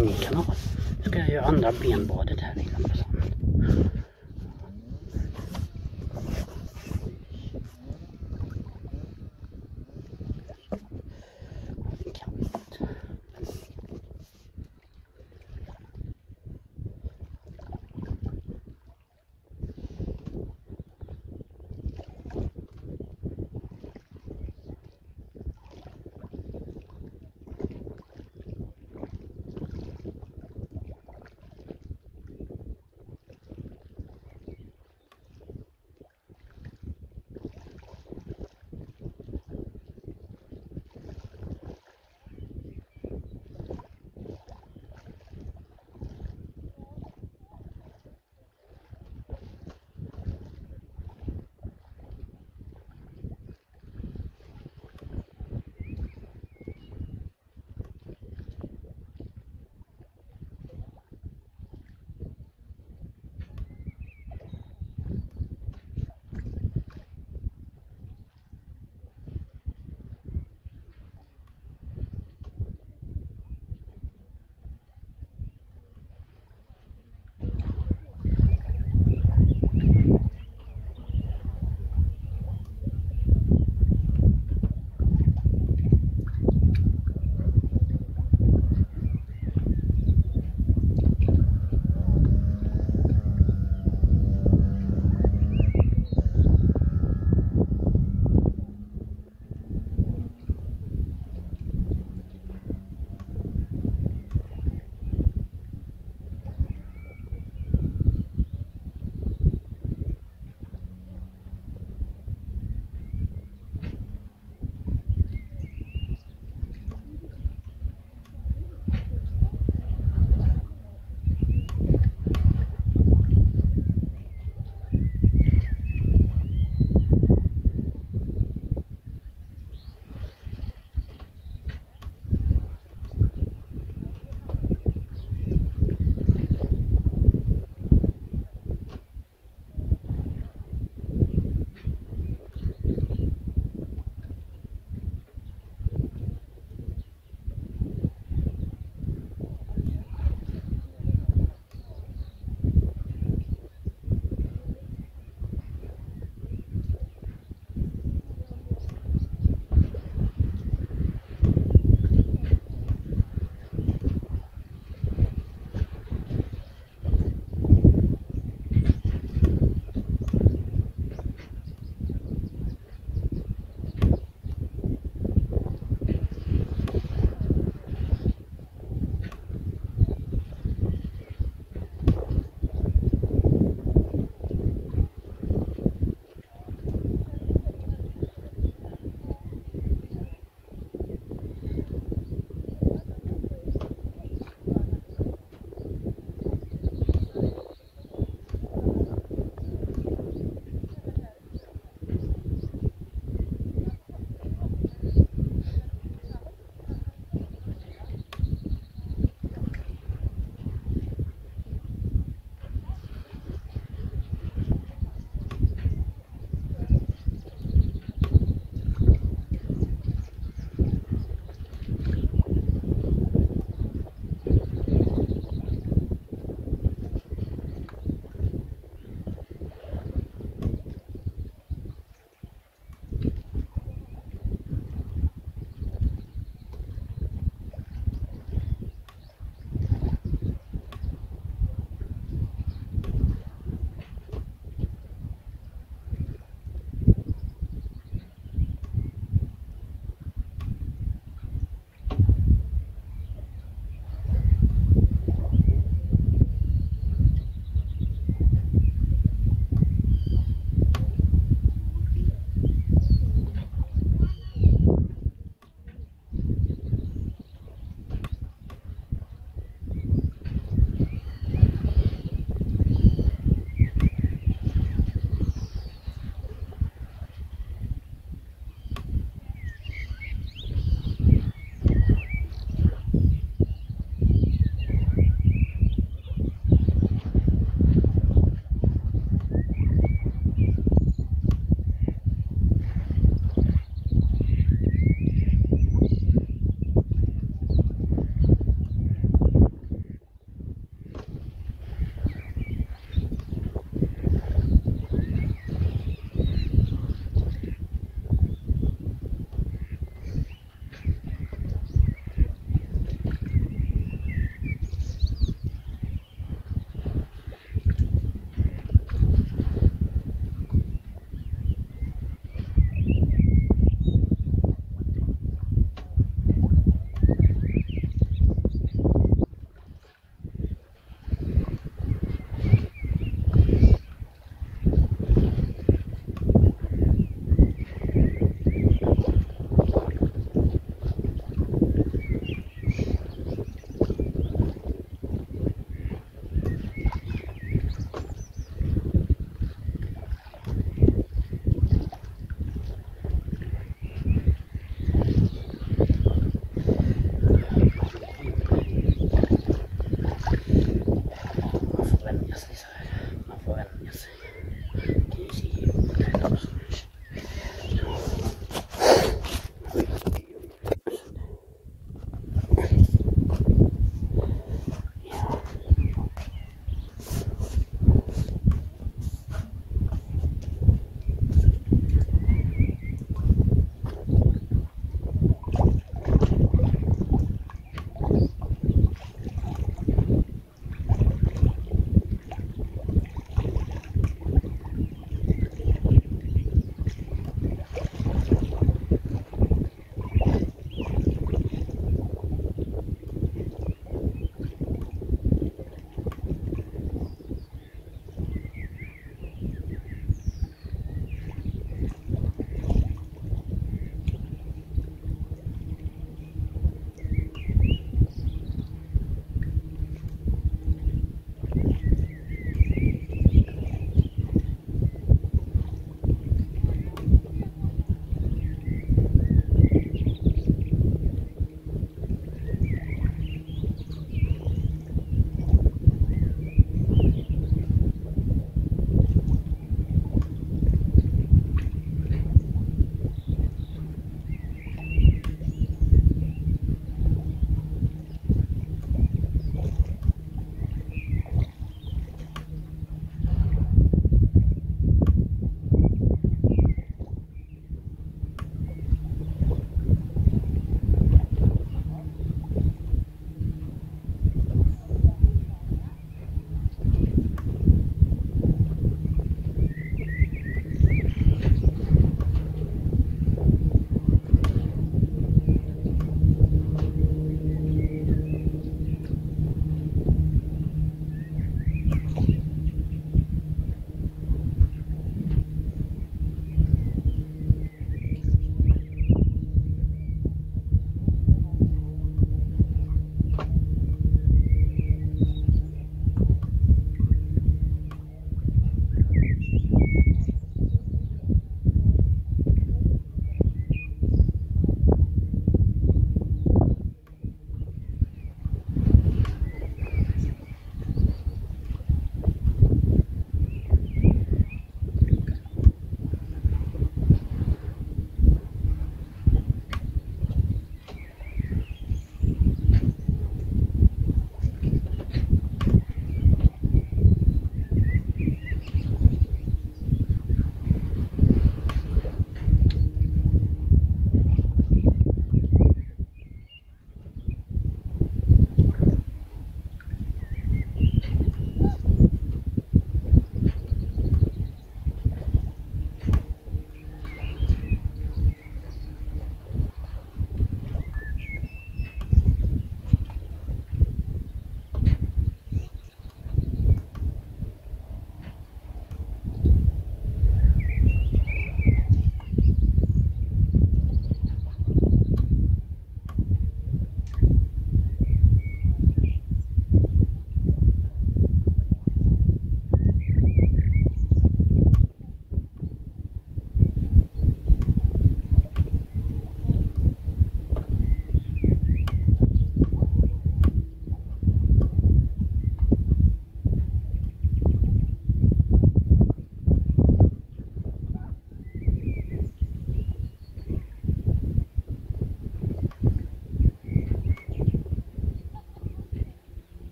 min kanal. Nu ska jag göra andra benbadet här innan.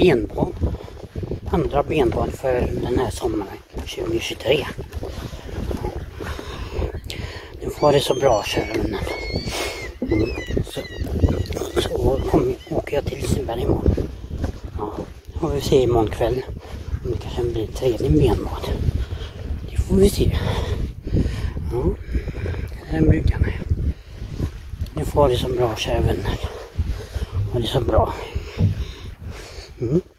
Benbad. Andra benbad för den här sommaren 2023. Nu får det så bra kära vänner. Mm. Så, så kom, åker jag till Liseberg imorgon. Ja, får vi se imorgon kväll om det kanske blir en tredje benbad. Det får vi se. Ja, det är bryggan här. Nu får det så bra kära vänner. Ha det så bra. Mm.